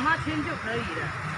妈圈就可以了。